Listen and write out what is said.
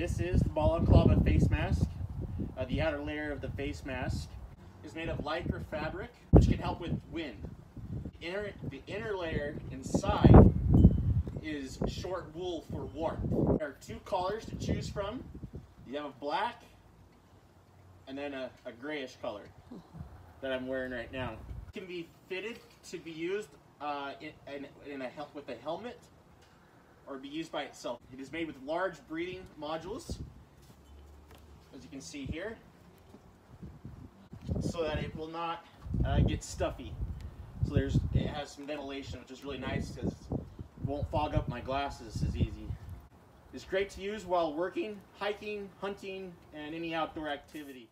This is the Balaclava face mask. Uh, the outer layer of the face mask is made of lycra fabric, which can help with wind. The inner, the inner layer inside is short wool for warmth. There are two colors to choose from. You have a black and then a, a grayish color that I'm wearing right now. It can be fitted to be used uh, in, in, in a with a helmet or be used by itself. It is made with large breathing modules, as you can see here, so that it will not uh, get stuffy. So there's it has some ventilation, which is really nice because it won't fog up my glasses as easy. It's great to use while working, hiking, hunting, and any outdoor activity.